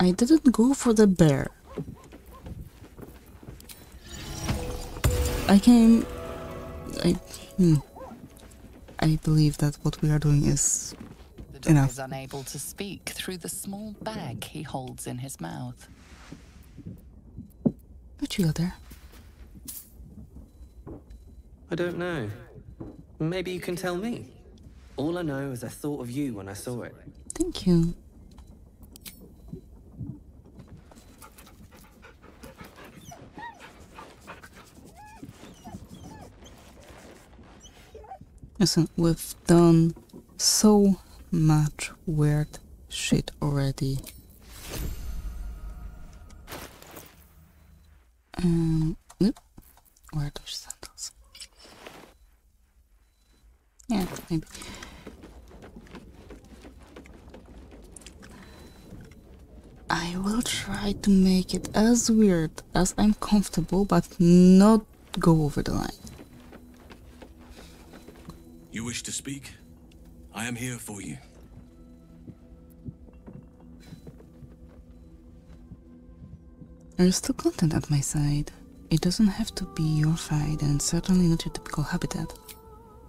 I didn't go for the bear. I came. I. Hmm. I believe that what we are doing is The dog Enough. is unable to speak through the small bag he holds in his mouth. what you got there. I don't know. Maybe you can tell me. All I know is I thought of you when I saw it. Thank you. Listen, we've done so much weird shit already. Um, where are those sandals? Yeah, maybe. I will try to make it as weird as I'm comfortable, but not go over the line. You wish to speak? I am here for you. There's still content at my side. It doesn't have to be your fight, and certainly not your typical habitat.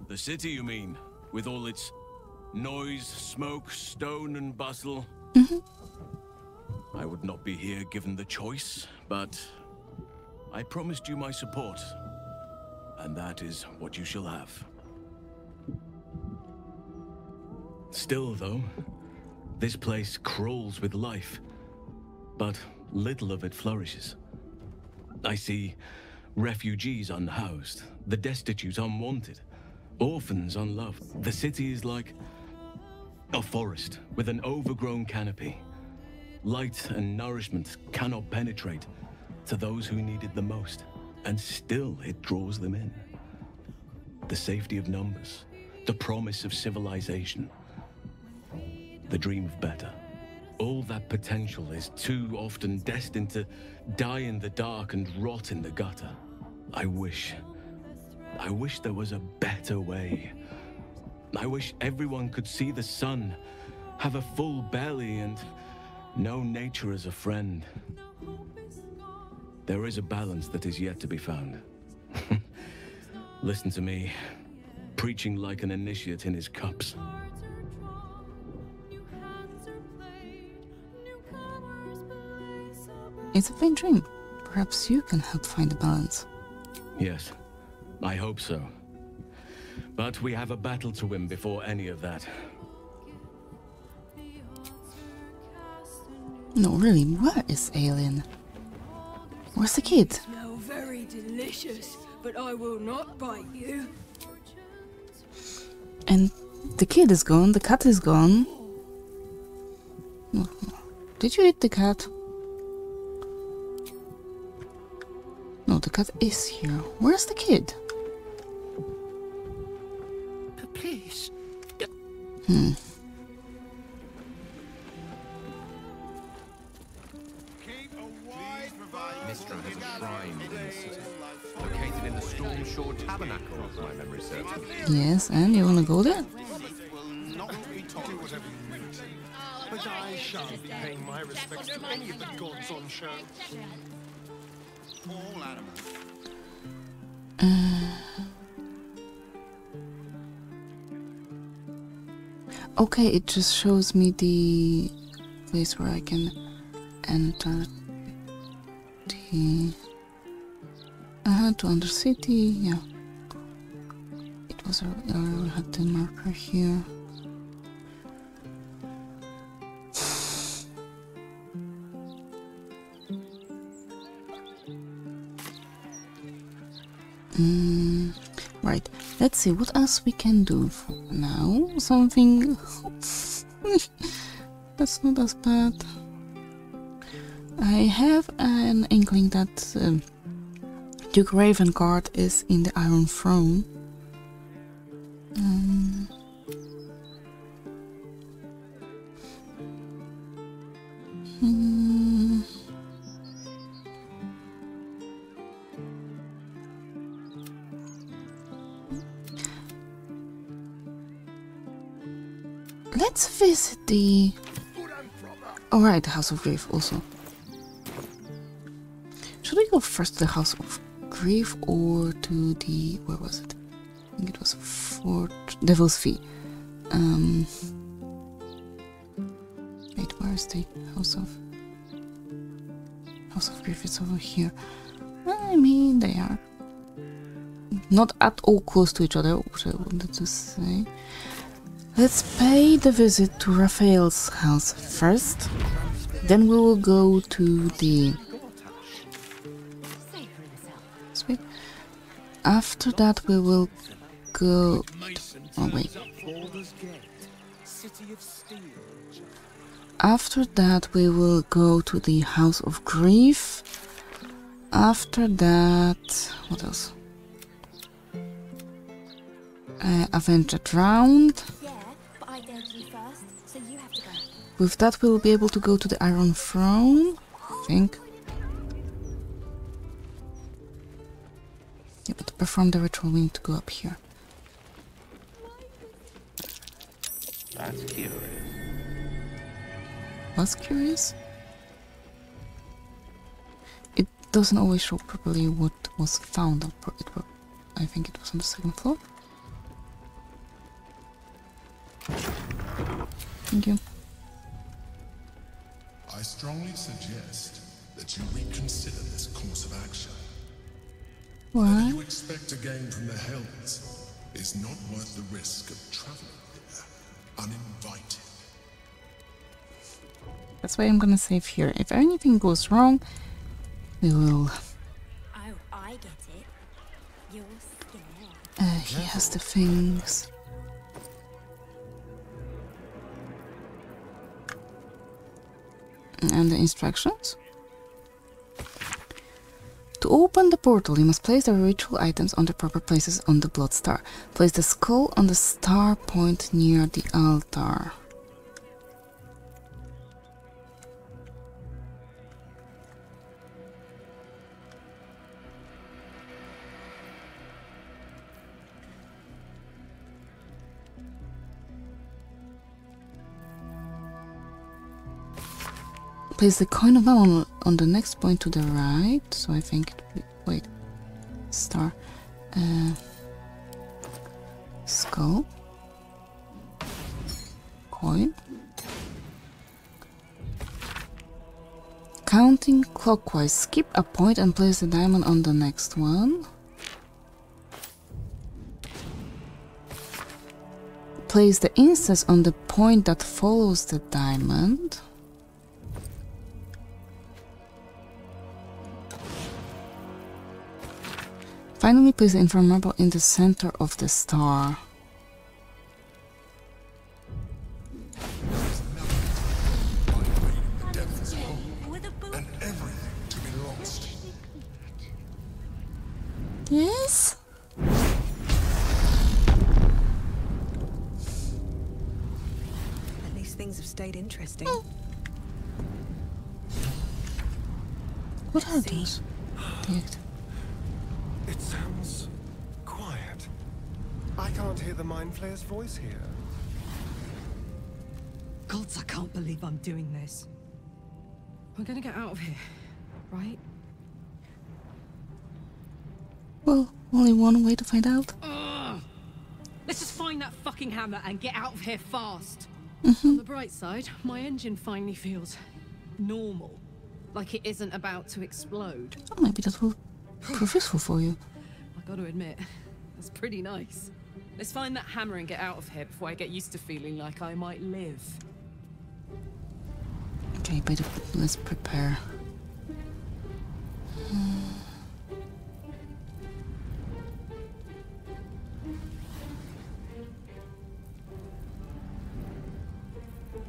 The city, you mean? With all its noise, smoke, stone, and bustle? Mm -hmm. I would not be here given the choice, but I promised you my support. And that is what you shall have. Still, though, this place crawls with life, but little of it flourishes. I see refugees unhoused, the destitute unwanted, orphans unloved. The city is like a forest with an overgrown canopy. Light and nourishment cannot penetrate to those who need it the most, and still it draws them in. The safety of numbers, the promise of civilization, the dream of better. All that potential is too often destined to die in the dark and rot in the gutter. I wish. I wish there was a better way. I wish everyone could see the sun, have a full belly, and know nature as a friend. There is a balance that is yet to be found. Listen to me, preaching like an initiate in his cups. It's a faint dream. Perhaps you can help find a balance. Yes, I hope so. But we have a battle to win before any of that. No, really, where is Alien? Where's the kid? Smell very delicious, but I will not bite you. And the kid is gone, the cat is gone. Did you eat the cat? No, the cat is here. Where's the kid? Uh, please. Hmm. Mystra has a shrine within the city, located in the Stormshore Tabernacle, if my memory serves. Yes, and you wanna go there? But I shall be paying my respects to any of the gods on show. Animals. Okay, it just shows me the place where I can enter the uh to Undercity, yeah. It was I already had the marker here. Mm, right, let's see what else we can do for now. Something that's not as bad. I have an inkling that um, Duke Ravengard is in the Iron Throne. The House of Grief also. Should we go first to the House of Grief or to the. Where was it? I think it was Fort. Devil's Fee. Um. Wait, where is the House of. House of Grief? It's over here. I mean, they are not at all close to each other, which I wanted to say. Let's pay the visit to Raphael's house first. Then we will go to the. Sweet. After that, we will go. Oh, wait. After that, we will go to the House of Grief. After that, what else? Uh, Avenged Round. With that, we will be able to go to the Iron Throne. I think. Yeah, but to perform the ritual, we need to go up here. That's curious. Was curious. It doesn't always show properly what was found. Up. It wa- I think it was on the second floor. Thank you. I strongly suggest that you reconsider this course of action. What Why? you expect to gain from the Hells is not worth the risk of traveling here uninvited. That's why I'm gonna save here. If anything goes wrong, we will. Oh, I get it. You're scared. Uh, he has the things. And the instructions. To open the portal, you must place the ritual items on the proper places on the blood star. Place the skull on the star point near the altar. Place the coin of valor on, the next point to the right. So I think it wait. Star. Uh, skull. Coin. Counting clockwise. Skip a point and place the diamond on the next one. Place the incense on the point that follows the diamond. Finally, place the inflammable in the center of the star. The devil's hole and everything to be lost. Yes? At least things have stayed interesting. Oh. What are these? It sounds quiet. I can't hear the Mind Flayer's voice here. Gods, I can't believe I'm doing this. We're gonna get out of here, right? Well, only one way to find out. Ugh. Let's just find that fucking hammer and get out of here fast. Mm-hmm. On the bright side, my engine finally feels normal. Like it isn't about to explode. Oh, maybe that will prove useful for you. I gotta admit, that's pretty nice. Let's find that hammer and get out of here before I get used to feeling like I might live. Okay, but let's prepare.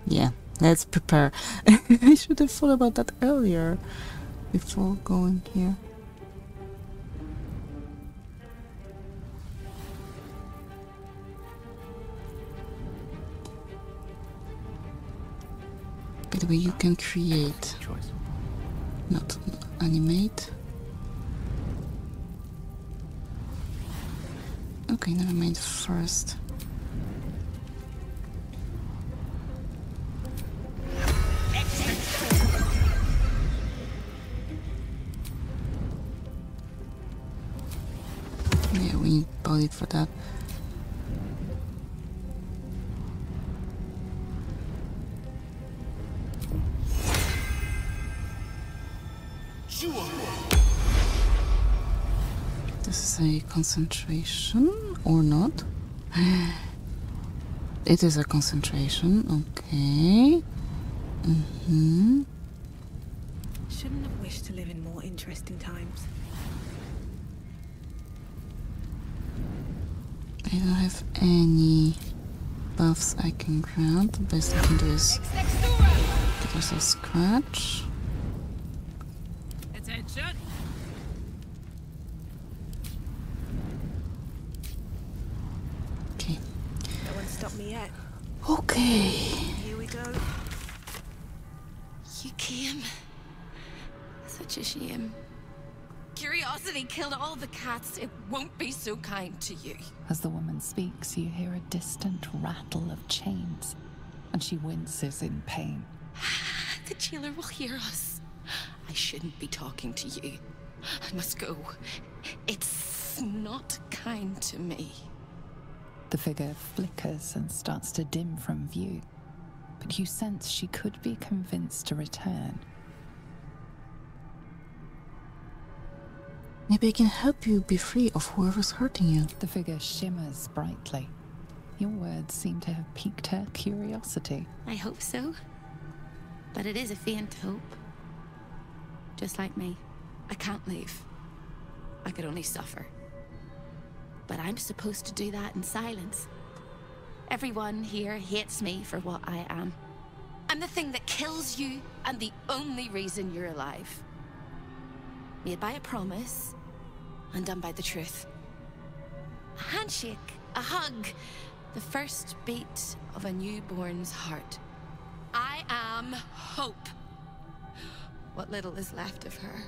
Yeah, let's prepare. I should have thought about that earlier before going here. where you can create, not animate. Okay, never mind. First. Yeah, we need body for that. A concentration or not? It is a concentration, okay. Mm-hmm. Shouldn't have wished to live in more interesting times. I don't have any buffs I can grab. The best I can do is get ourselves scratch. Attention! Okay. No one stopped me yet. Okay. Here we go. You came. Such a shame. Curiosity killed all the cats. It won't be so kind to you. As the woman speaks, you hear a distant rattle of chains, and she winces in pain. The jailer will hear us. I shouldn't be talking to you. I must go. It's not kind to me. The figure flickers and starts to dim from view, but you sense she could be convinced to return. Maybe I can help you be free of whoever's hurting you. The figure shimmers brightly. Your words seem to have piqued her curiosity. I hope so. But it is a faint hope. Just like me. I can't leave. I could only suffer. But I'm supposed to do that in silence. Everyone here hates me for what I am. I'm the thing that kills you and the only reason you're alive. Made by a promise, undone by the truth. A handshake, a hug, the first beat of a newborn's heart. I am hope. What little is left of her.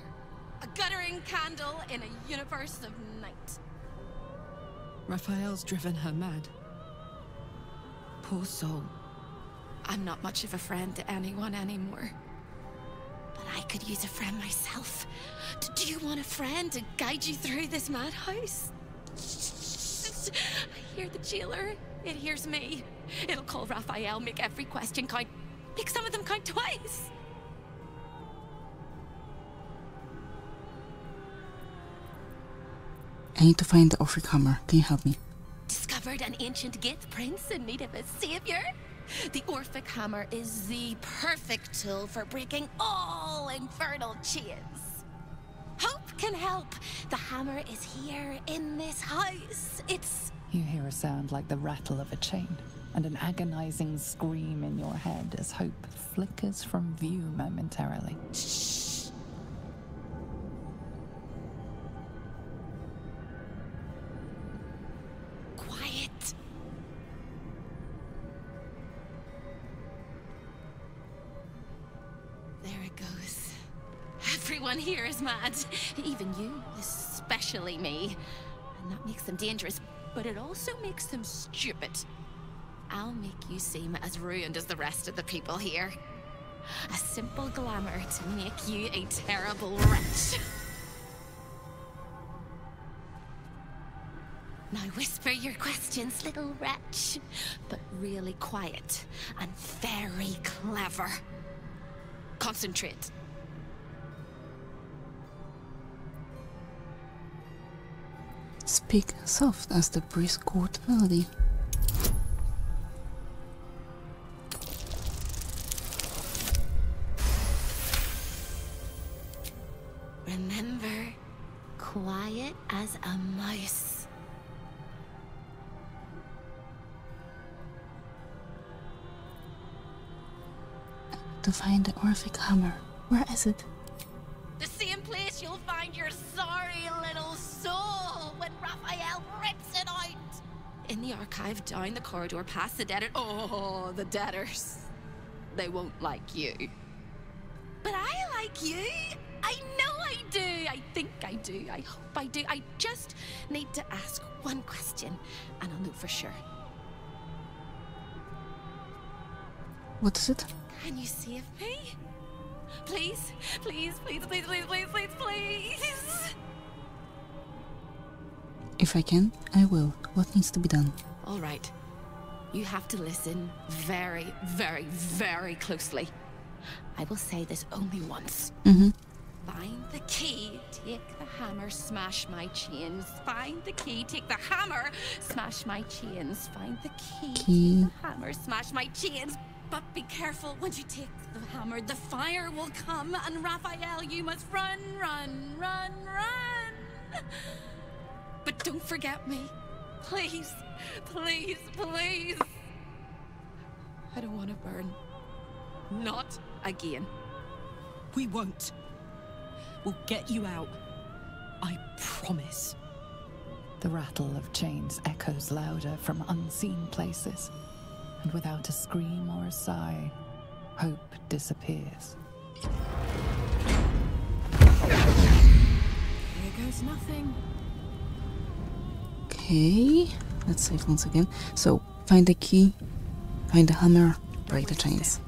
A guttering candle in a universe of night. Raphael's driven her mad. Poor soul. I'm not much of a friend to anyone anymore. But I could use a friend myself. Do you want a friend to guide you through this madhouse? I hear the jailer. It hears me. It'll call Raphael, make every question count. Make some of them count twice. I need to find the Orphic Hammer. Can you help me? Discovered an ancient Gith prince in need of a savior? The Orphic Hammer is the perfect tool for breaking all infernal chains. Hope can help. The hammer is here in this house. It's. You hear a sound like the rattle of a chain, and an agonizing scream in your head as hope flickers from view momentarily. quiet. Is mad. Even you, especially me. And that makes them dangerous, but it also makes them stupid. I'll make you seem as ruined as the rest of the people here. A simple glamour to make you a terrible wretch. Now whisper your questions, little wretch. But really quiet and very clever. Concentrate. Speak soft as the breeze court melody. Remember, quiet as a mouse. To find the Orphic Hammer. Where is it? In the archive down the corridor past the debtor. Oh, the debtors. They won't like you. But I like you. I know I do. I think I do. I hope I do. I just need to ask one question, and I'll know for sure. What is it? Can you save me? Please, please, please, please, please, please, please, please. If I can, I will. What needs to be done? All right. You have to listen very, very, very closely. I will say this only once. Mm-hmm. Find the key, take the hammer, smash my chains. Find the key, take the hammer, smash my chains. Find the key, Key. take the hammer, smash my chains. But be careful, once you take the hammer, the fire will come, and Raphael, you must run, run, run, run. But don't forget me. Please, please, please. I don't want to burn. Not again. We won't. We'll get you out. I promise. The rattle of chains echoes louder from unseen places, and without a scream or a sigh, hope disappears. Here goes nothing. Okay, let's save once again. So, find the key, find the hammer, break the chains.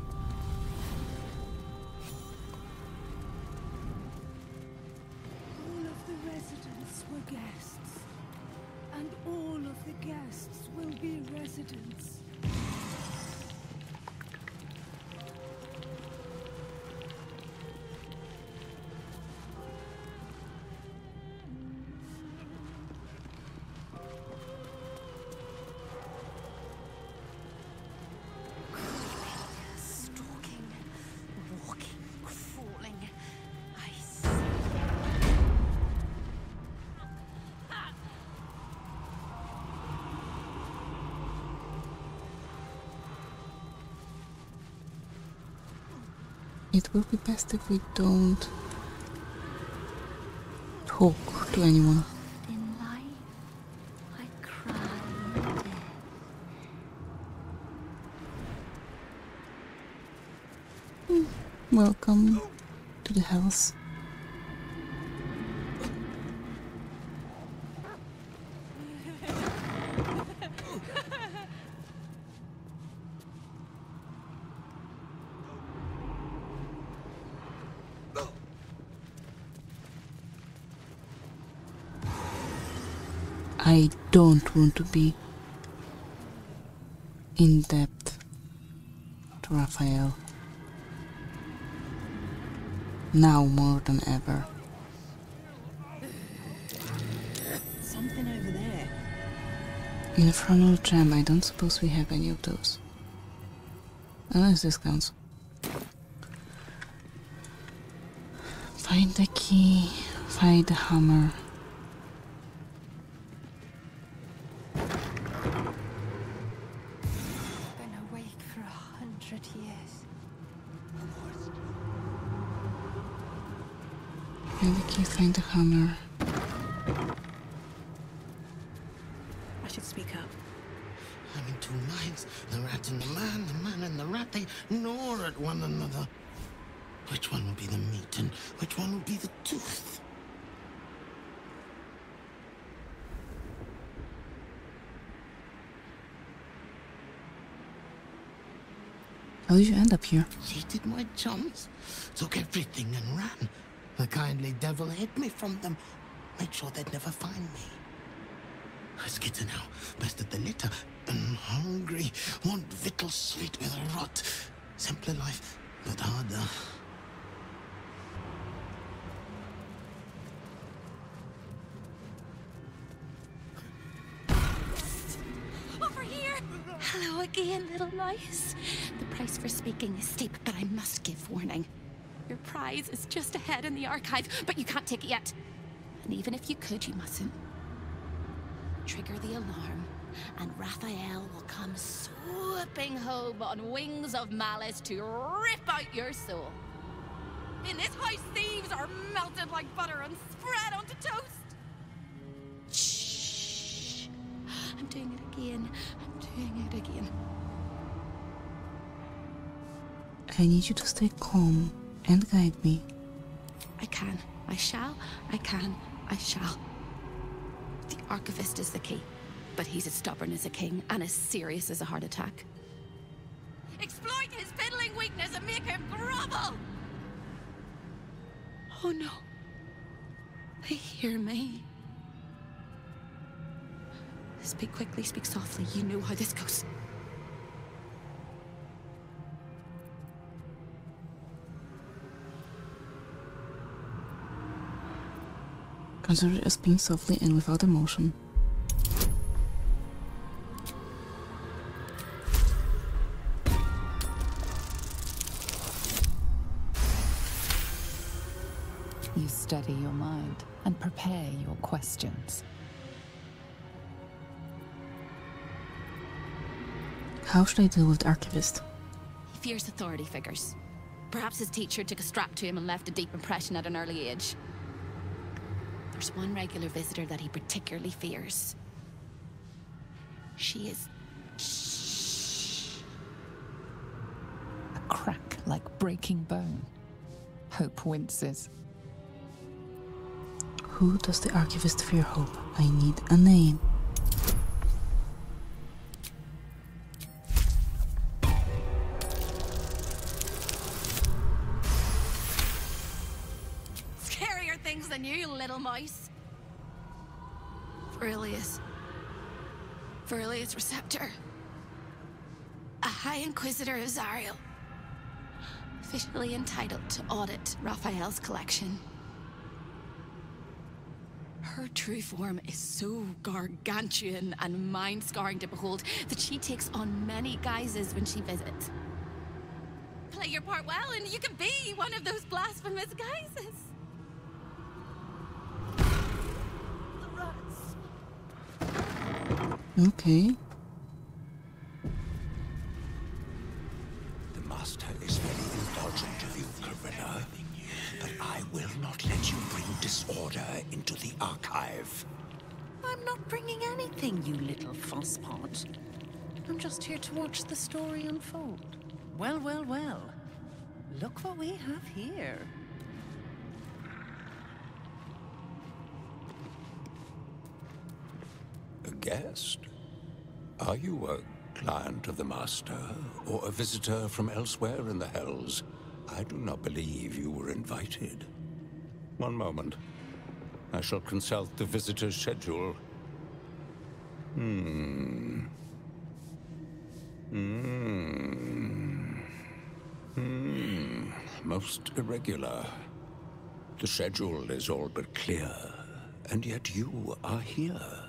Will be best if we don't talk to anyone. In life, I cry in. Welcome to the house. I don't want to be in depth to Raphael. Now more than ever. Something over there. Infernal gem, I don't suppose we have any of those. Unless this counts. Find the key, find the hammer. Been awake for a hundred years. Find the key, find the hammer. I should speak up. I'm in two minds. The rat and the man, the man and the rat, they gnaw at one another. Which one will be the meat and which one will be the tooth? How did you end up here? Cheated my chums. Took everything and ran. The kindly devil hid me from them. Made sure they'd never find me. I skitter now, best of the litter, and hungry. Want victuals sweet with rot. Simpler life, but harder. Over here! Hello again, little mice. Price for speaking is steep, but I must give warning. Your prize is just ahead in the archive, but you can't take it yet. And even if you could, you mustn't. Trigger the alarm, and Raphael will come swooping home on wings of malice to rip out your soul. In this house, thieves are melted like butter and spread onto toast. Shh. I'm doing it again. I'm doing it again. I need you to stay calm and guide me. I can. I shall. I can. I shall. The archivist is the key, but he's as stubborn as a king and as serious as a heart attack. Exploit his fiddling weakness and make him grovel! Oh no. They hear me. Speak quickly, speak softly. You know how this goes. Consider it as speaking softly and without emotion. You study your mind and prepare your questions. How should I deal with the archivist? He fears authority figures. Perhaps his teacher took a strap to him and left a deep impression at an early age. There's one regular visitor that he particularly fears. She is. A crack like breaking bone. Hope winces. Who does the archivist fear Hope? I need a name. Inquisitor of Zariel. Officially entitled to audit Raphael's collection. Her true form is so gargantuan and mind-scarring to behold that she takes on many guises when she visits. Play your part well and you can be one of those blasphemous guises. Okay. Not let you bring disorder into the Archive. I'm not bringing anything, you little fusspot. I'm just here to watch the story unfold. Well, well, well. Look what we have here. A guest? Are you a client of the Master, or a visitor from elsewhere in the Hells? I do not believe you were invited. One moment. I shall consult the visitor's schedule. Hmm. Hmm. Hmm. Most irregular. The schedule is all but clear, and yet you are here.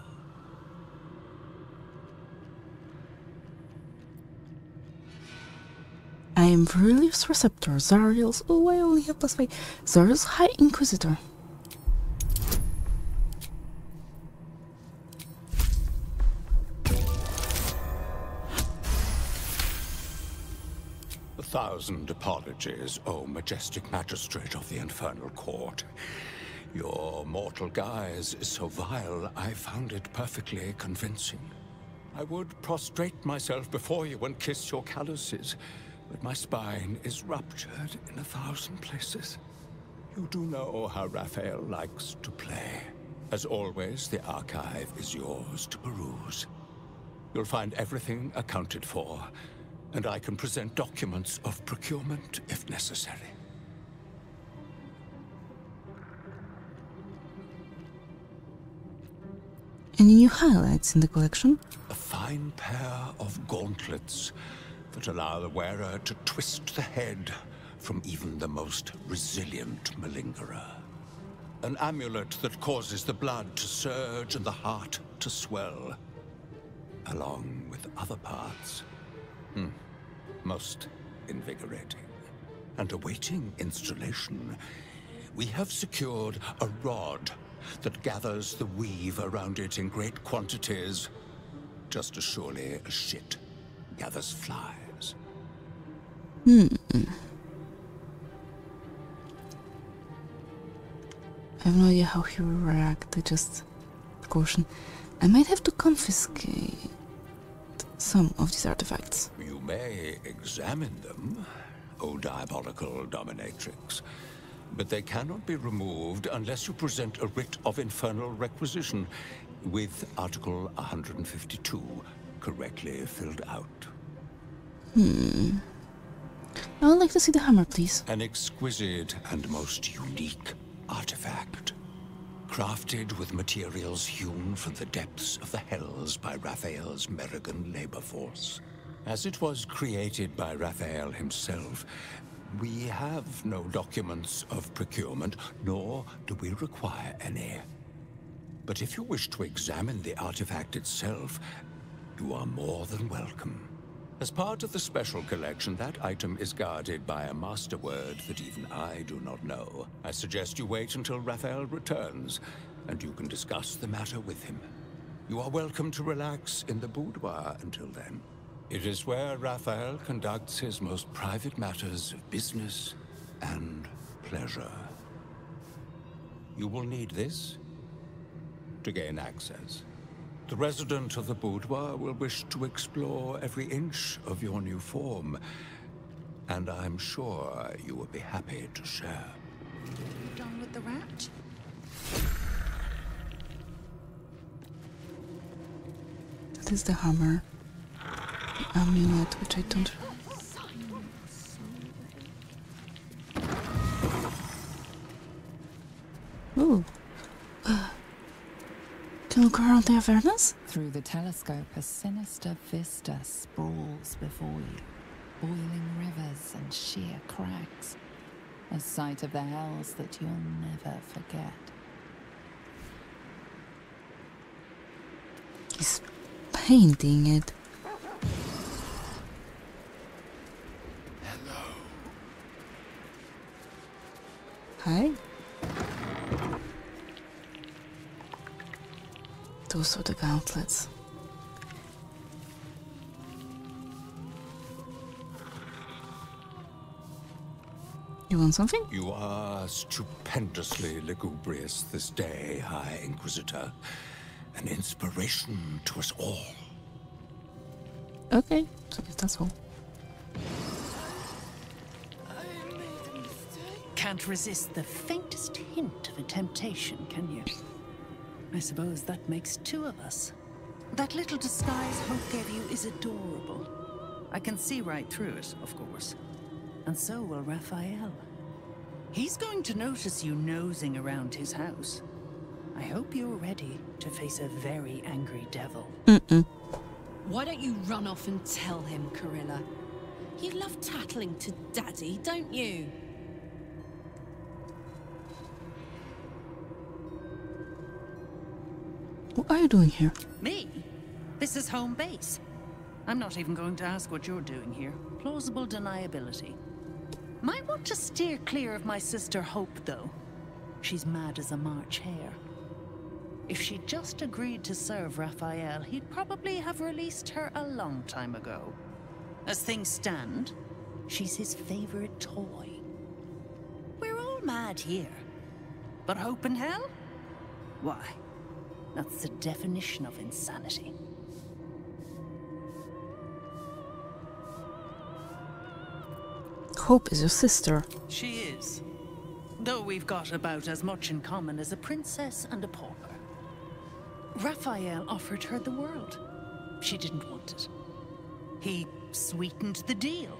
I am Verilius Receptor, Zariel's. Oh, I only have plus five. Zariel's High Inquisitor. A thousand apologies, O majestic magistrate of the Infernal Court. Your mortal guise is so vile, I found it perfectly convincing. I would prostrate myself before you and kiss your calluses, but my spine is ruptured in a thousand places. You do know how Raphael likes to play. As always, the archive is yours to peruse. You'll find everything accounted for, and I can present documents of procurement if necessary. Any new highlights in the collection? A fine pair of gauntlets that allow the wearer to twist the head from even the most resilient malingerer. An amulet that causes the blood to surge and the heart to swell, along with other parts. Hmm. Most invigorating. And awaiting installation, we have secured a rod that gathers the weave around it in great quantities, just as surely as shit gathers flies. Hmm. I have no idea how he will react. I just caution. I might have to confiscate some of these artifacts. You may examine them, O diabolical dominatrix, but they cannot be removed unless you present a writ of infernal requisition with Article 152 correctly filled out. Hmm. I would like to see the hammer, please. An exquisite and most unique artifact. crafted with materials hewn from the depths of the hells by Raphael's Merregon labor force. As it was created by Raphael himself, we have no documents of procurement, nor do we require any. But if you wish to examine the artifact itself, you are more than welcome. As part of the special collection, that item is guarded by a master word that even I do not know. I suggest you wait until Raphael returns, and you can discuss the matter with him. You are welcome to relax in the boudoir until then. It is where Raphael conducts his most private matters of business and pleasure. You will need this to gain access. The resident of the boudoir will wish to explore every inch of your new form, and I'm sure you will be happy to share. Done with the rat? That is the hammer. The amulet, which I don't. Ooh. Can we go the Avernus? Through the telescope, a sinister vista sprawls before you. Boiling rivers and sheer cracks. A sight of the hells that you'll never forget. He's painting it. Those of the gauntlets. You want something? You are stupendously lugubrious this day, High Inquisitor. An inspiration to us all. Okay, so I guess that's all. Can't resist the faintest hint of a temptation, can you? I suppose that makes two of us. That little disguise Hope gave you is adorable. I can see right through it, of course. And so will Raphael. He's going to notice you nosing around his house. I hope you're ready to face a very angry devil. Mm-mm. Why don't you run off and tell him, Korrilla? You love tattling to Daddy, don't you? Are you doing here? Me? This is home base. I'm not even going to ask what you're doing here. Plausible deniability. Might want to steer clear of my sister Hope, though. She's mad as a March hare. If she'd just agreed to serve Raphael, he'd probably have released her a long time ago. As things stand, she's his favorite toy. We're all mad here. But Hope and Hell? Why, that's the definition of insanity. Hope is your sister. She is. Though we've got about as much in common as a princess and a pauper. Raphael offered her the world. She didn't want it. He sweetened the deal.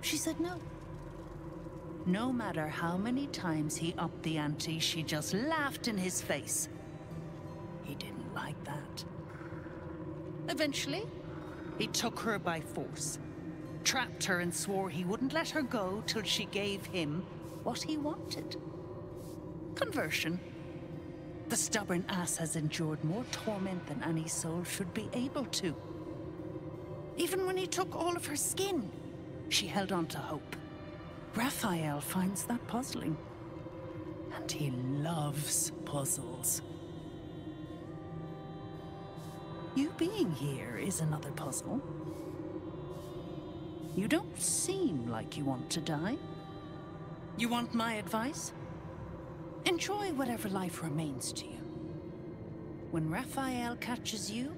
She said no. No matter how many times he upped the ante, she just laughed in his face. He didn't like that. Eventually, he took her by force, trapped her and swore he wouldn't let her go till she gave him what he wanted. Conversion. The stubborn ass has endured more torment than any soul should be able to. Even when he took all of her skin, she held on to hope. Raphael finds that puzzling. And he loves puzzles. You being here is another puzzle. You don't seem like you want to die. You want my advice? Enjoy whatever life remains to you. When Raphael catches you,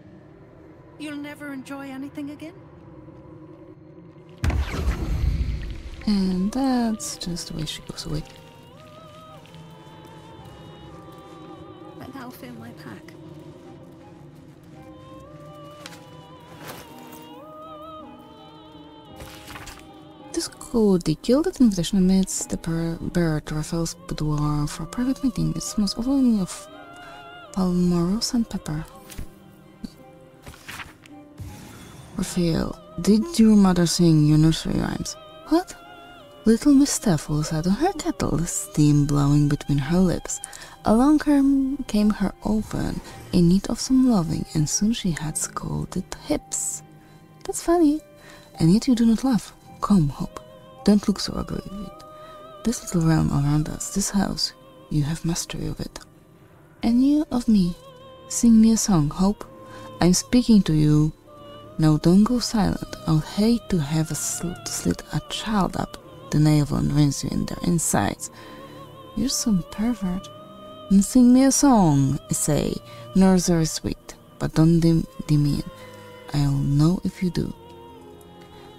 you'll never enjoy anything again? And that's just the way she goes away. But that'll fit in my pack. Code, the gilded invitation admits the to Raphael's boudoir for a private meeting. It smells overwhelmingly of palmarosa and pepper. Raphael, did your mother sing your nursery rhymes? What? Little Miss Steffel sat on her kettle, steam blowing between her lips. Along her came her oven, in need of some loving, and soon she had scalded hips. That's funny. And yet you do not laugh. Come, Hope. Don't look so aggrieved. This little realm around us, this house, you have mastery of it. And you of me. Sing me a song, Hope. I'm speaking to you. Now don't go silent. I would hate to have a sl slit a child up the navel and rinse you in their insides. You're some pervert. And sing me a song, I say. Nursery sweet, but don't dim demean. I'll know if you do.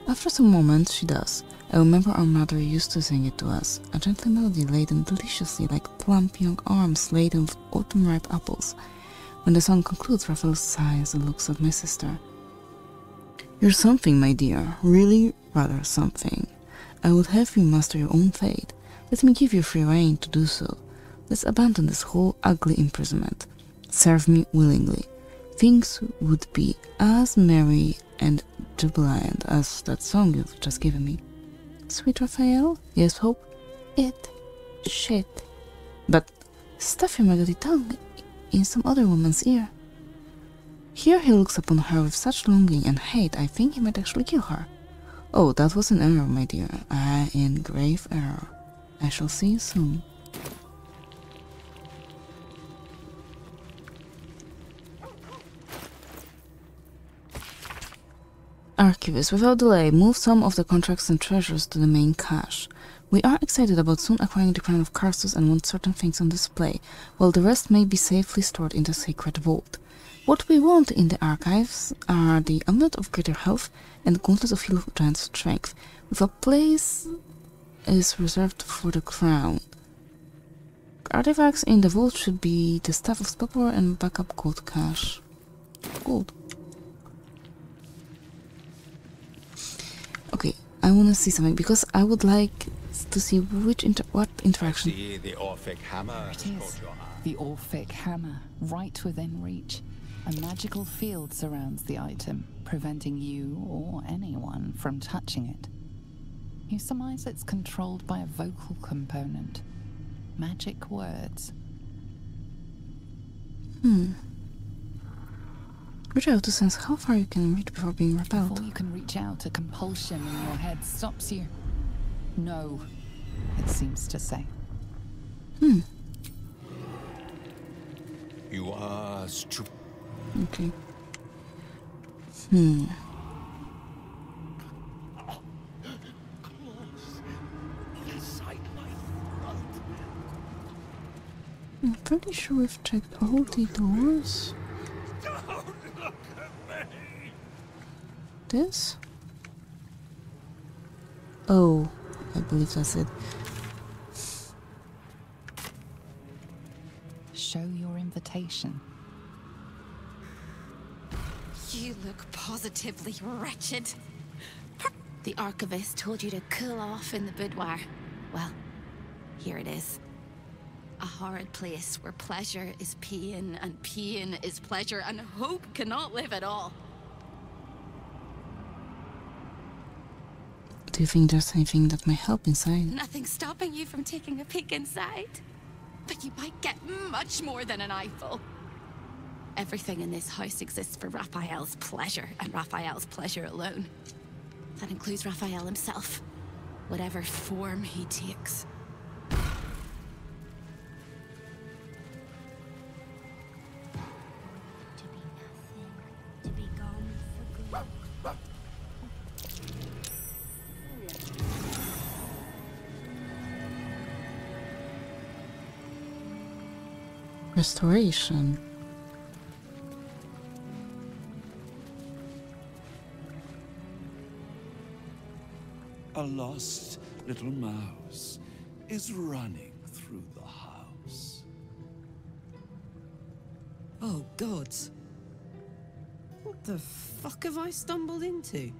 After some moments, she does. I remember our mother used to sing it to us, a gentle melody laden deliciously like plump young arms laden with autumn ripe apples. When the song concludes, Raphael sighs and looks at my sister. You're something, my dear, really rather something. I would have you master your own fate. Let me give you free rein to do so. Let's abandon this whole ugly imprisonment. Serve me willingly. Things would be as merry and jubilant as that song you've just given me. Sweet Raphael? Yes, Hope? It. Shit. But stuff your maggoty tongue in some other woman's ear. Here he looks upon her with such longing and hate, I think he might actually kill her. Oh, that was an error, my dear. I in grave error. I shall see you soon. Archivist, without delay, move some of the contracts and treasures to the main cache. We are excited about soon acquiring the crown of Karsus and want certain things on display, while the rest may be safely stored in the sacred vault. What we want in the archives are the Amulet of Greater Health and the Gauntlet of Hill Giant Strength, with a place is reserved for the crown. Artifacts in the vault should be the Staff of Spellpower and backup gold cache. Gold. Okay, I want to see something because I would like to see which inter what interaction. See the Orphic hammer. It is. The Orphic hammer, right within reach. A magical field surrounds the item, preventing you or anyone from touching it. You surmise it's controlled by a vocal component. Magic words. Hmm. Reach out to sense how far you can reach before being repelled. Before you can reach out, a compulsion in your head stops you. No, it seems to say. Hmm. You are stupid. Okay. Hmm. I'm pretty sure we've checked all the doors. This? Oh, I believe that's it. Show your invitation. You look positively wretched. The archivist told you to cool off in the boudoir. Well, here it is. A horrid place where pleasure is pain and pain is pleasure and hope cannot live at all. Do you think there's anything that might help inside? Nothing stopping you from taking a peek inside. But you might get much more than an eyeful. Everything in this house exists for Raphael's pleasure, and Raphael's pleasure alone. That includes Raphael himself, whatever form he takes. Restoration. A lost little mouse is running through the house. Oh, gods. What the fuck have I stumbled into?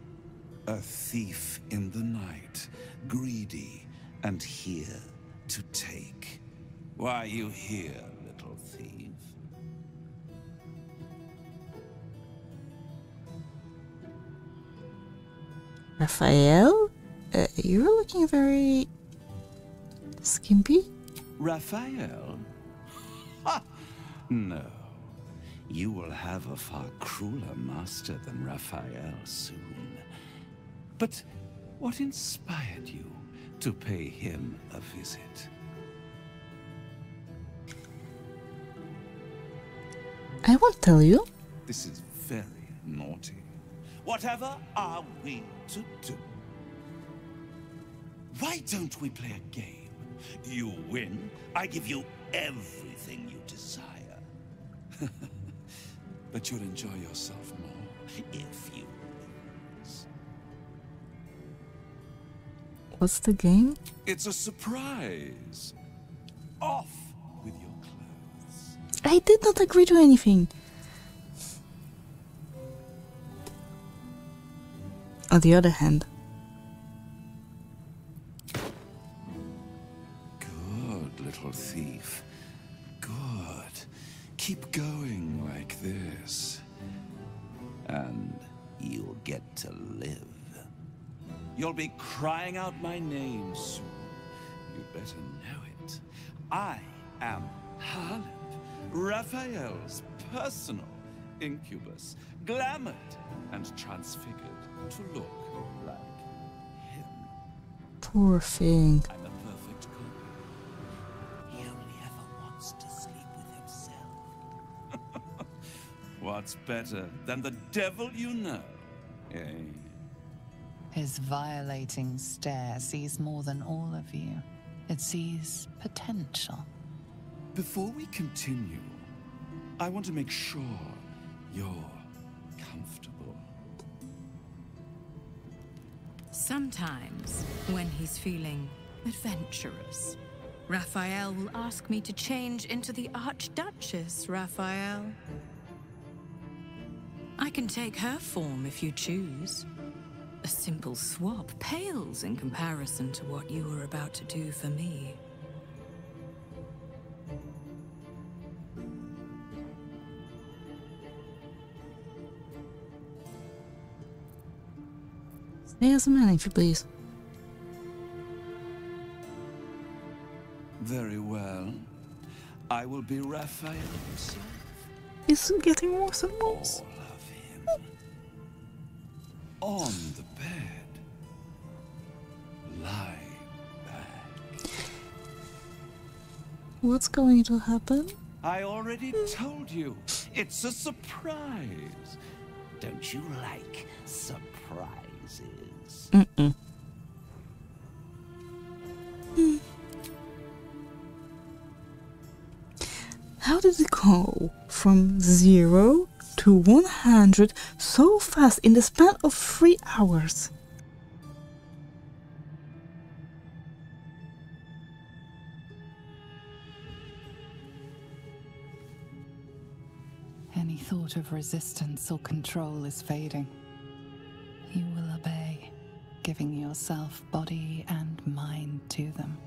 A thief in the night, greedy and here to take. Why are you here, Raphael, uh, you're looking very skimpy. Raphael? Ha! No. You will have a far crueler master than Raphael soon. But what inspired you to pay him a visit? I won't tell you. This is very naughty. Whatever are we to do? Why don't we play a game? You win, I give you everything you desire. but you'll enjoy yourself more if you lose. What's the game? It's a surprise. Off with your clothes. I did not agree to anything. On the other hand, Good little thief. Good. Keep going like this. And you'll get to live. You'll be crying out my name soon. You'd better know it. I am Haarlep, Raphael's personal incubus, glamored and transfigured to look like him. poor thing. I'm a perfect copy. He only ever wants to sleep with himself. What's better than the devil you know? Eh? His violating stare sees more than all of you. It sees potential. Before we continue, I want to make sure you're Sometimes, when he's feeling adventurous, Raphael will ask me to change into the Archduchess, Raphael. I can take her form if you choose. A simple swap pales in comparison to what you were about to do for me. Stay as a man if you please. Very well. I will be Raphael himself. It's getting worse and worse. All of him. On the bed. Lie back. What's going to happen? I already told you. It's a surprise. Don't you like surprises? Mm-mm. Hmm. How did it go from zero to 100 so fast in the span of three hours? Any thought of resistance or control is fading. You will obey, giving yourself body and mind to them.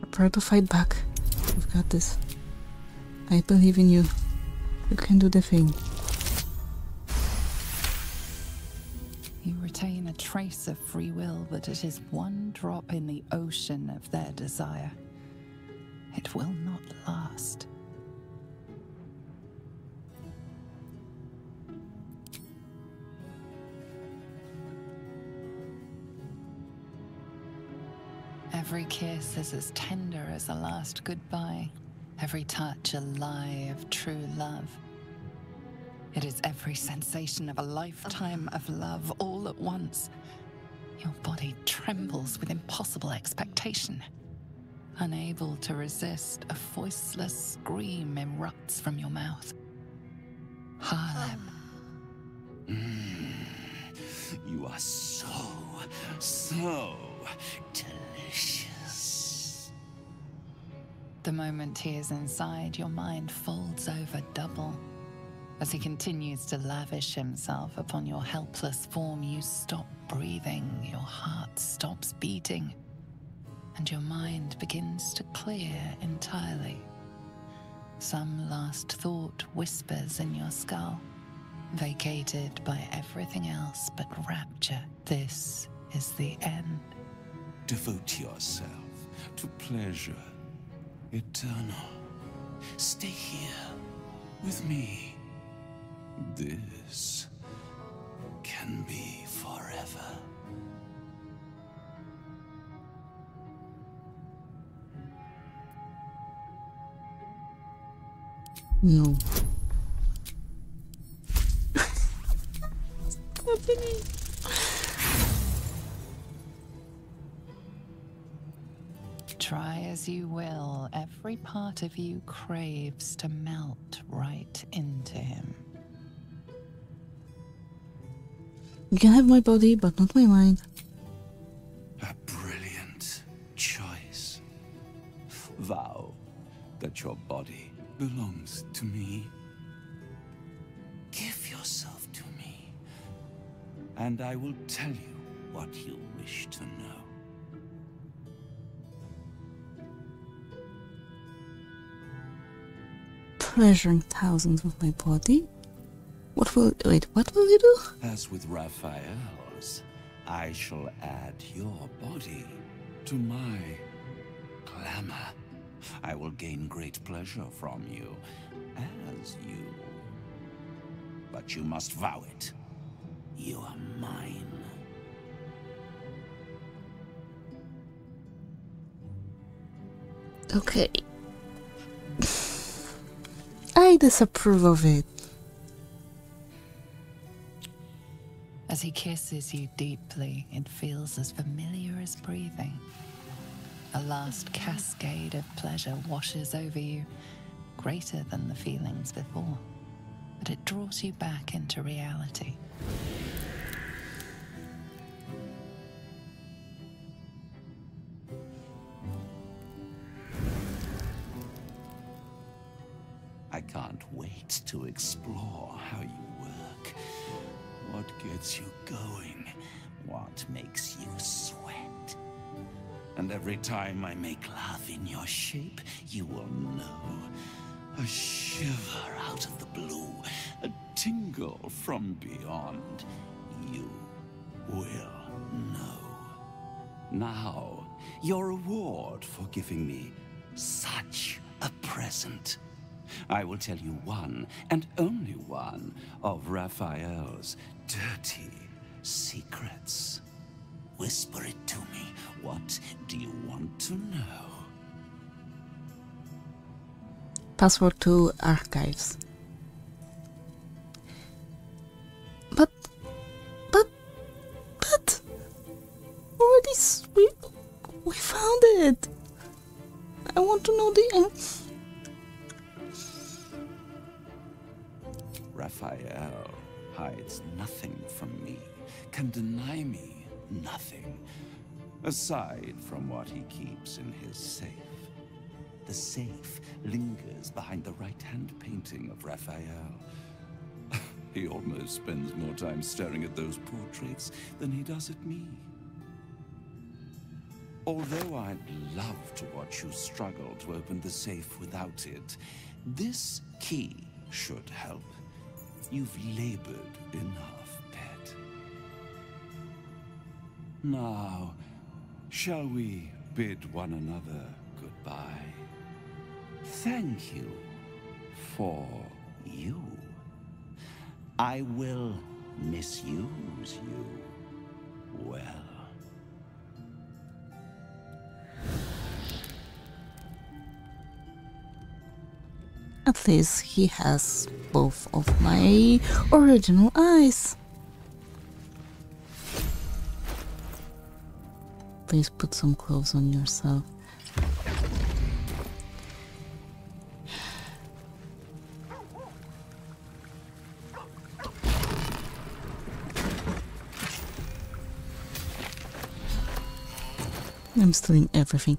Prepare to fight back. You've got this. I believe in you. You can do the thing. You retain a trace of free will, but it is one drop in the ocean of their desire. It will not last. Every kiss is as tender as a last goodbye, every touch a lie of true love. It is every sensation of a lifetime of love all at once. Your body trembles with impossible expectation. Unable to resist, a voiceless scream erupts from your mouth. Haarlep. Mm, you are so, so delicious. The moment he is inside, your mind folds over double. As he continues to lavish himself upon your helpless form, you stop breathing, your heart stops beating, and your mind begins to clear entirely. Some last thought whispers in your skull, vacated by everything else but rapture. This is the end. Devote yourself to pleasure eternal. Stay here with me. This can be forever. No. What's happening? Try as you will, every part of you craves to melt right into him. You can have my body, but not my mind. A brilliant choice. Vow that your body belongs to me. Give yourself to me, and I will tell you what you wish to know. Pleasuring thousands with my body? What will wait, what will you do? As with Raphael's, I shall add your body to my glamour. I will gain great pleasure from you, as you. But you must vow it. You are mine. Okay. I disapprove of it. As he kisses you deeply, it feels as familiar as breathing. A last cascade of pleasure washes over you, greater than the feelings before. But it draws you back into reality. Shape, you will know. A shiver out of the blue, a tingle from beyond. You will know. Now, your reward for giving me such a present. I will tell you one, and only one, of Raphael's dirty secrets. Whisper it to me. What do you want to know? Password to archives. But, but, but, already s- we, we found it. I want to know the end. Raphael hides nothing from me, can deny me nothing, aside from what he keeps in his safe. The safe lingers behind the right-hand painting of Raphael. he almost spends more time staring at those portraits than he does at me. Although I'd love to watch you struggle to open the safe without it, this key should help. You've labored enough, pet. Now, shall we bid one another goodbye? Thank you for you. I will misuse you well. At least he has both of my original eyes. Please put some clothes on yourself. I'm stealing everything.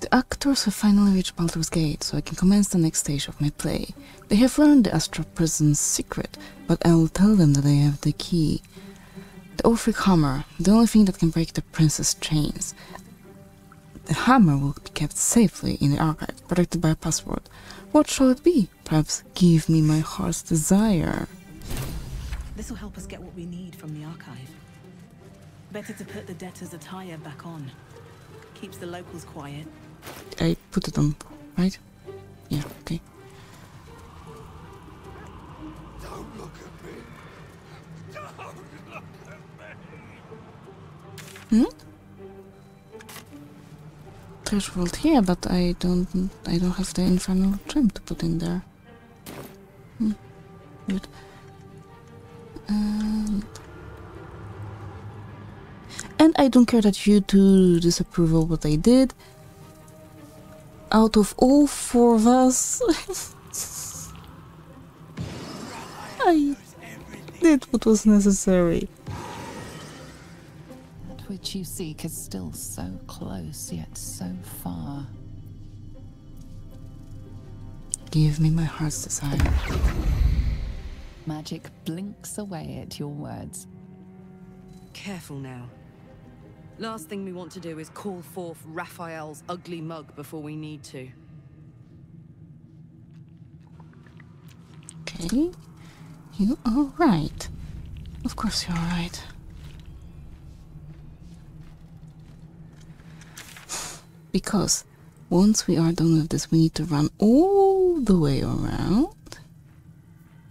The actors have finally reached Baldur's Gate, so I can commence the next stage of my play. They have learned the Astral Prison's secret, but I will tell them that I have the key. The Orphic Hammer, the only thing that can break the prince's chains. The hammer will be kept safely in the archive, protected by a password. What shall it be? Perhaps give me my heart's desire. This will help us get what we need from the archive. Better to put the debtor's attire back on. Keeps the locals quiet. I put it on, right? Yeah, okay. Don't look at me. Don't look at me. Hmm? Threshold here, but I don't I don't have the infernal trim to put in there. Hmm. Good. And and I don't care that you two disapprove of what I did. Out of all four of us, I did what was necessary. That which you seek is still so close, yet so far. Give me my heart's desire. Magic blinks away at your words. Careful now. Last thing we want to do is call forth Raphael's ugly mug before we need to. Okay. You are right. Of course you are right. Because once we are done with this, we need to run all the way around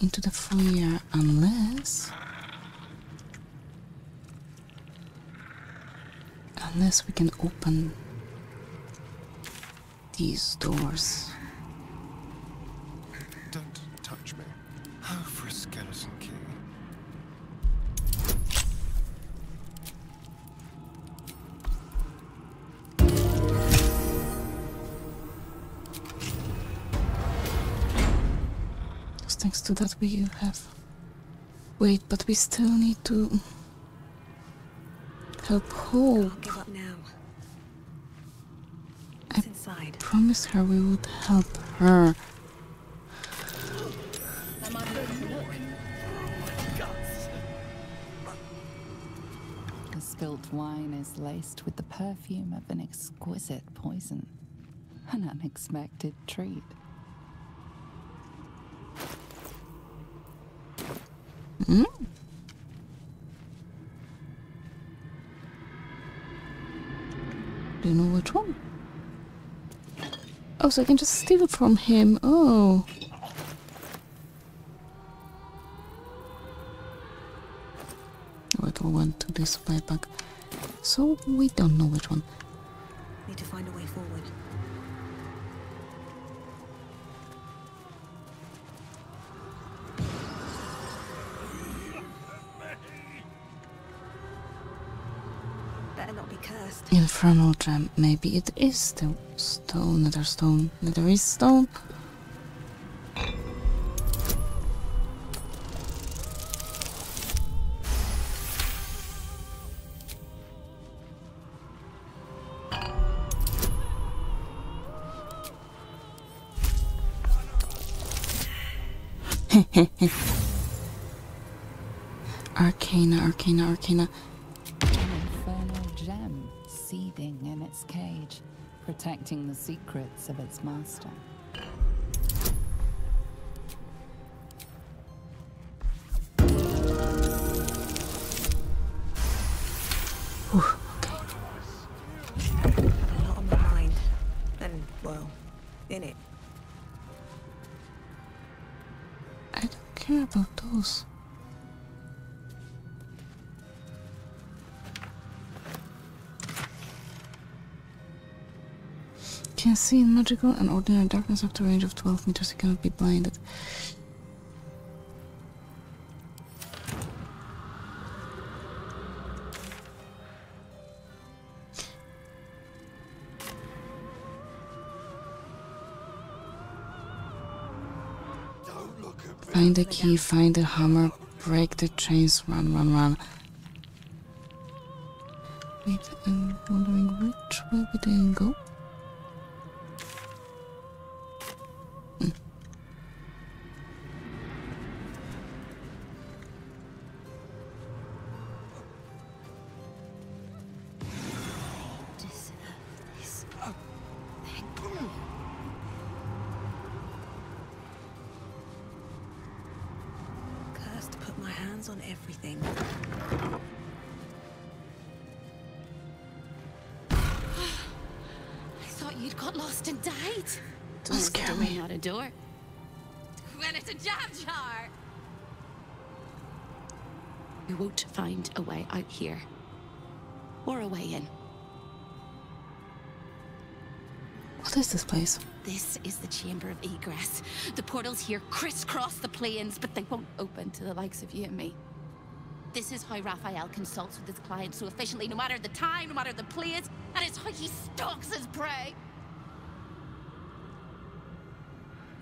into the foyer unless unless we can open these doors. Don't touch me. Oh, for a skeleton key. Just thanks to that we have wait, but we still need to help Hope. Give up now. I inside? promised her we would help her. The spilt wine is laced with the perfume of an exquisite poison. An unexpected treat. Hmm? Do you know which one? Oh, so I can just steal it from him. Oh. Oh, it all went to this back. So we don't know which one. Need to find a way forward. Infernal gem. Maybe it is the stone, nether stone. Nether is stone. Secrets of its master. Can see in magical and ordinary darkness up to a range of 12 meters. You cannot be blinded. Find the key, find the hammer, break the chains, run, run, run. Wait, I'm wondering which way we didn't go. Chamber of egress. The portals here crisscross the plains, but they won't open to the likes of you and me. This is how Raphael consults with his clients so efficiently, no matter the time, no matter the place, and it's how he stalks his prey.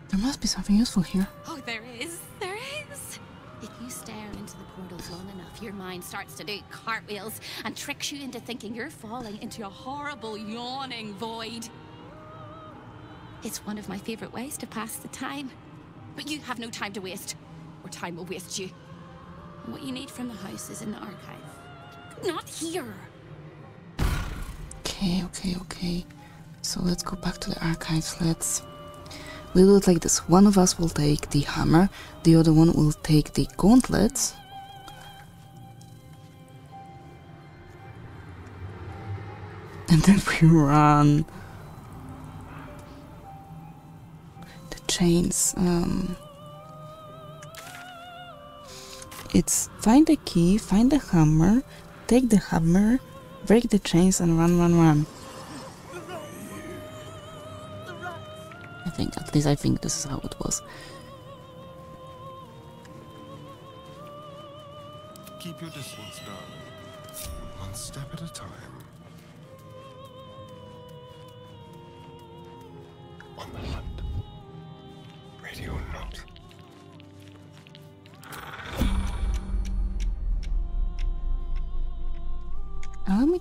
There must be something useful here. Oh, there is. There is. If you stare into the portals long enough, your mind starts to do cartwheels and tricks you into thinking you're falling into a horrible, yawning void. It's one of my favorite ways to pass the time. But you have no time to waste, or time will waste you. What you need from the house is in the archive. Not here. Okay, okay, okay. So let's go back to the archives. Let's. Do it like this. One of us will take the hammer, the other one will take the gauntlets. And then we run. Chains. Um, it's find the key, find the hammer, take the hammer, break the chains, and run, run, run. I think, at least I think this is how it was. Keep your distance, darling. One step at a time.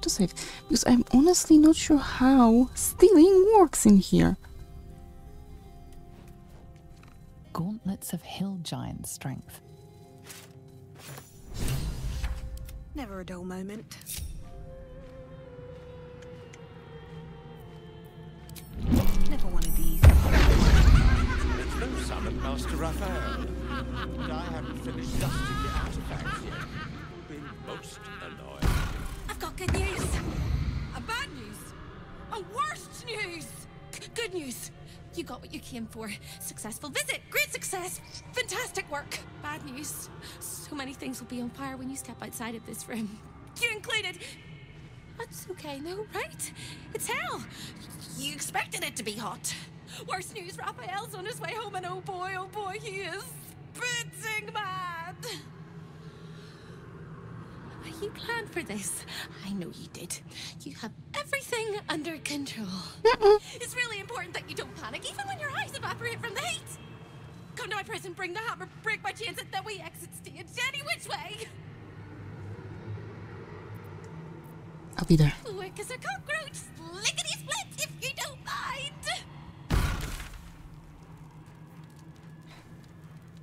To save, because I'm honestly not sure how stealing works in here. Gauntlets of hill giant strength. Never a dull moment. Never one of these. It's no summon Master Raphael. And I haven't finished dusting the artifacts yet. Being most annoying. I've got good news. A bad news. A worst news. G- good news. You got what you came for. Successful visit. Great success. Fantastic work. Bad news. So many things will be on fire when you step outside of this room. You included. That's okay, no, right? It's hell. You expected it to be hot. Worst news, Raphael's on his way home, and oh boy, oh boy, he is spitting mad. You planned for this. I know you did. You have everything under control. It's really important that you don't panic, even when your eyes evaporate from the heat. Come to my prison, bring the hammer, break my chains, and then we exit stage any which way. I'll be there. Quick as a cockroach, lickety split, if you don't mind.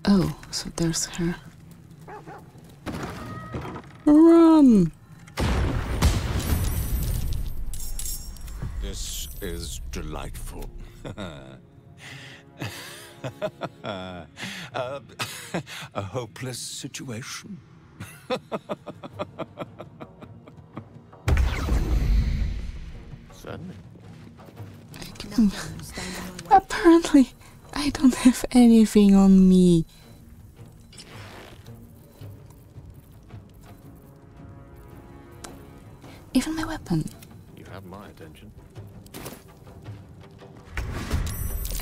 Oh, so there's her. Run! This is delightful. uh, a hopeless situation. Certainly. Apparently, I don't have anything on me. Even my weapon. You have my attention.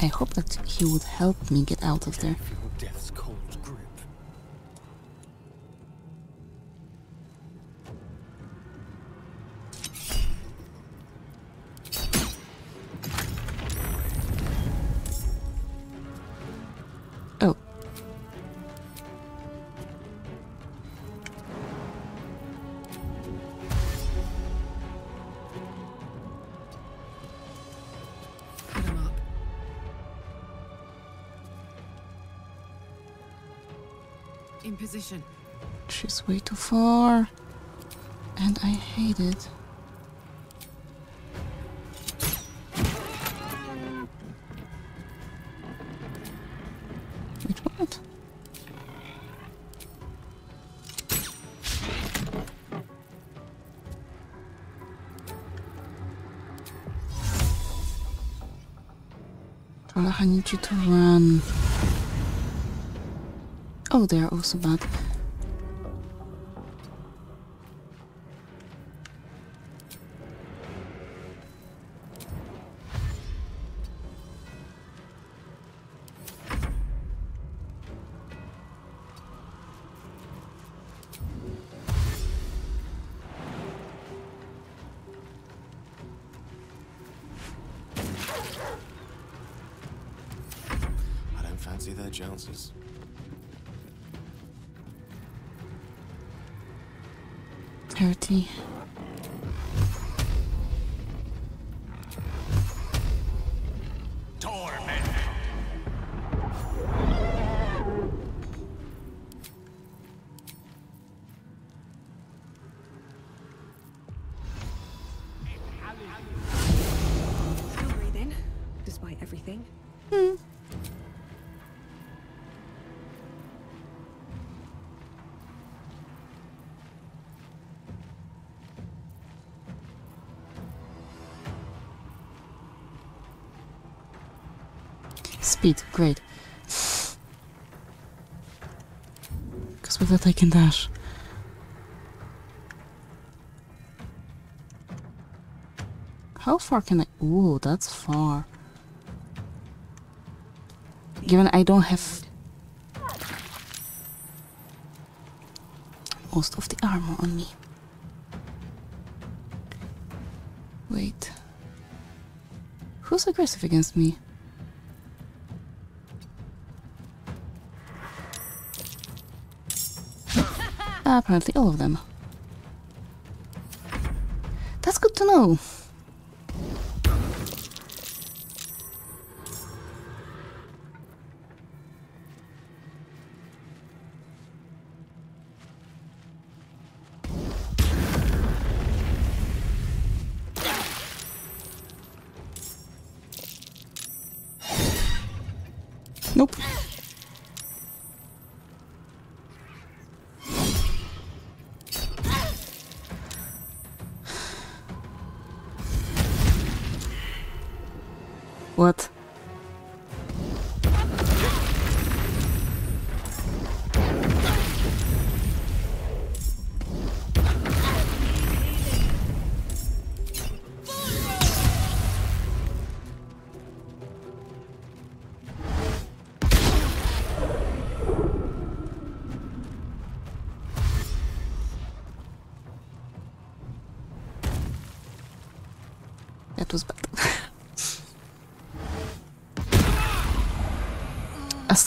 I hope that he would help me get out of there. far and I hate it. Wait, what? Karlach, I need you to run. Oh, they are also bad. Still breathing, despite everything. Hmm. Speed, great. Because with that I can dash. Far can I? Ooh, that's far. Given I don't have most of the armor on me. Wait. Who's aggressive against me? Apparently all of them. That's good to know.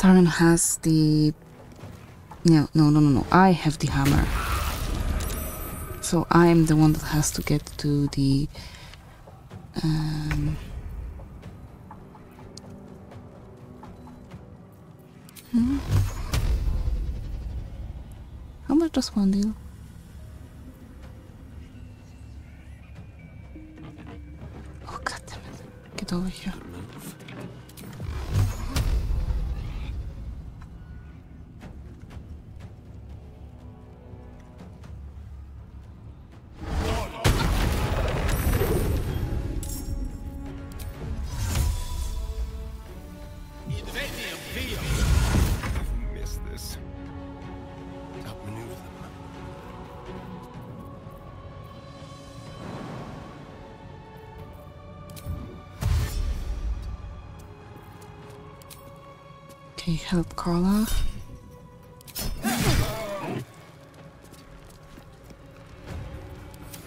Astarion has the. No, no, no, no, no. I have the hammer. So I'm the one that has to get to the. Um, hmm? How much does one deal? Oh god damn it. Get over here. Karlach.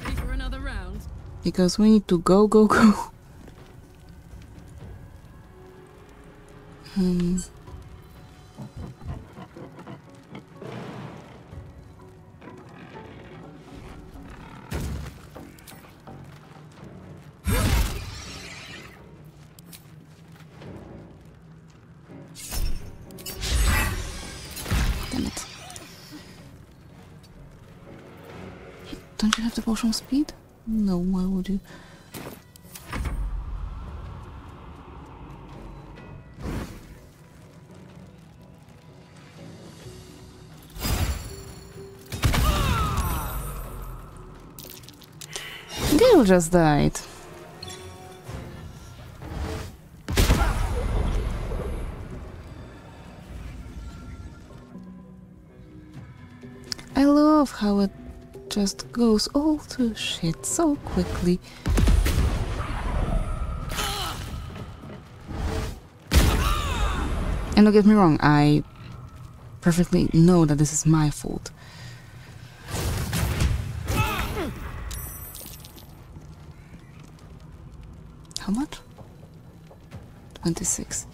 Ready for another round? Because we need to go, go, go. just died. I love how it just goes all to shit so quickly. And don't get me wrong, I perfectly know that this is my fault. How much? 26.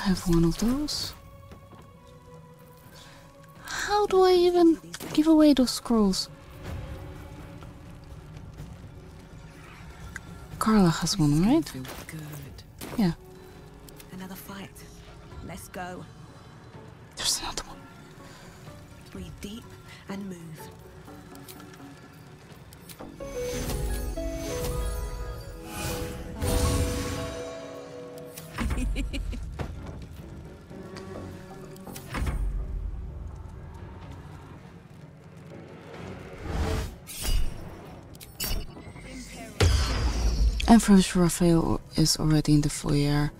Have one of those? How do I even give away those scrolls? Karlach has one, right? Yeah. Another fight. Let's go. There's another one. Breathe deep and move. Empress Raphael is already in the foyer.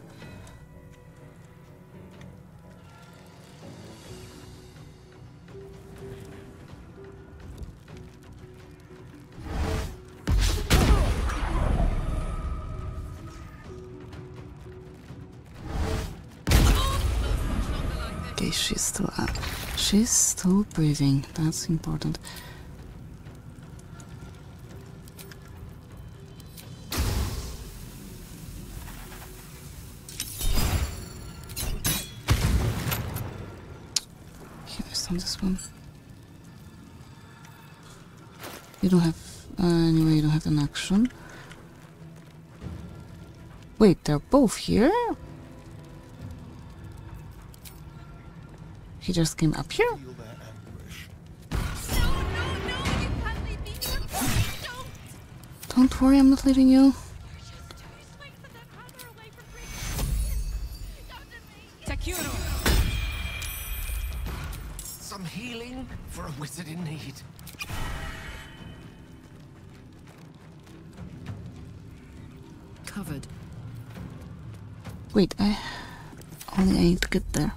Okay, she's still up. she's still breathing. That's important. On this one. You don't have uh, anyway. You don't have an action. Wait, they're both here. He just came up here. Don't worry, I'm not leaving you. Wait, I only I need to get there.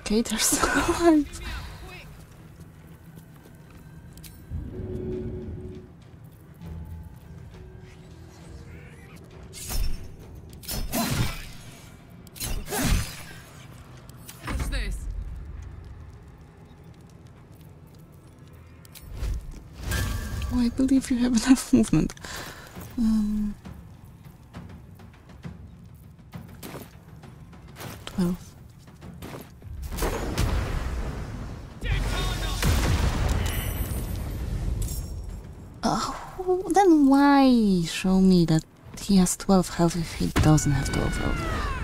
Okay, they're this? Oh, I believe you have enough movement. 12 health if he doesn't have 12 health?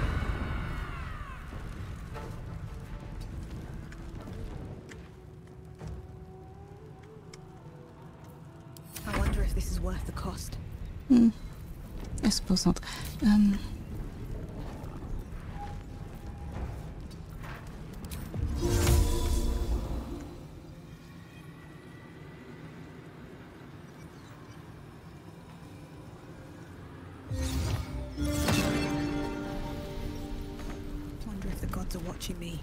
Watching me.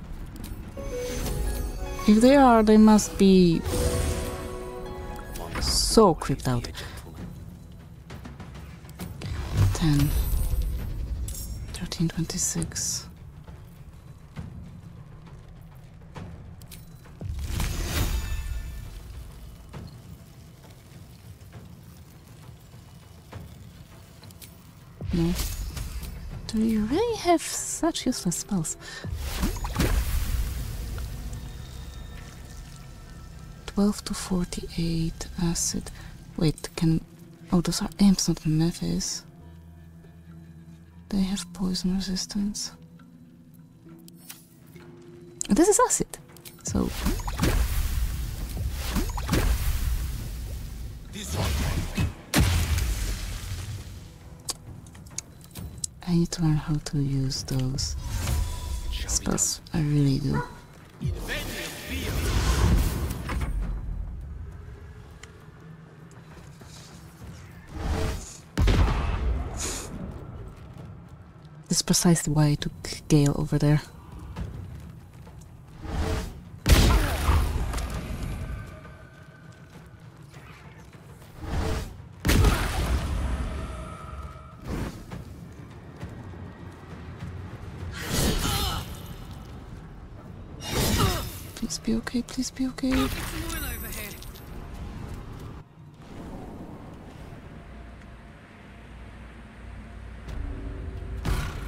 if they are, they must be so creeped out. 10. 1326. No. Such useless spells? Twelve to forty-eight acid. Wait, can oh those are imps, not mephits. They have poison resistance. This is acid, so I need to learn how to use those spells. I really do. This is precisely why I took Gale over there. Be okay.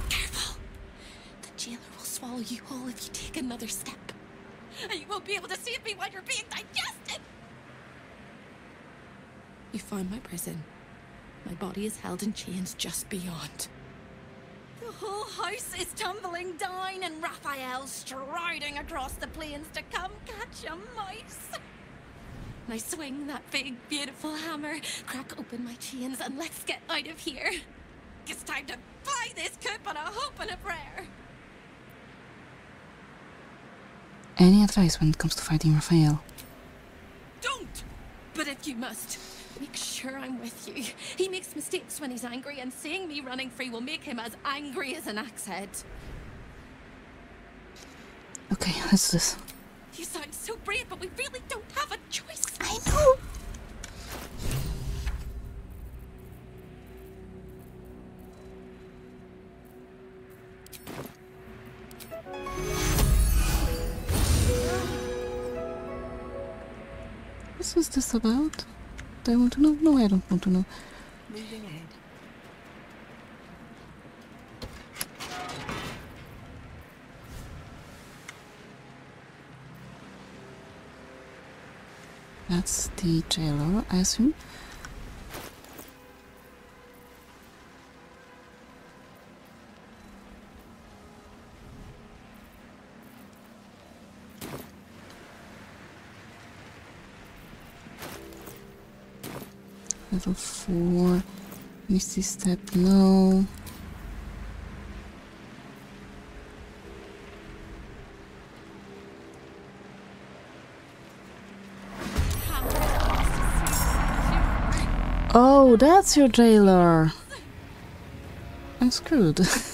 Careful! The jailer will swallow you whole if you take another step. And you won't be able to save me while you're being digested! You found my prison. My body is held in chains just beyond. The whole house is tumbling down, and Raphael striding across the plains to come catch a mouse. I swing that big, beautiful hammer, crack open my chains, and let's get out of here. It's time to fly this coop on a hope and a prayer. Any advice when it comes to fighting Raphael? Don't! But if you must, make sure I'm with you. He makes mistakes when he's angry, and seeing me running free will make him as angry as an axe head. Okay, let's this. You sound so brave, but we really don't have a choice. I know. What was this about? Do I want to know? No, I don't want to know. Moving ahead. That's the jailer, I assume. Level 4. Misty Step, no. Oh, that's your jailer. I'm screwed.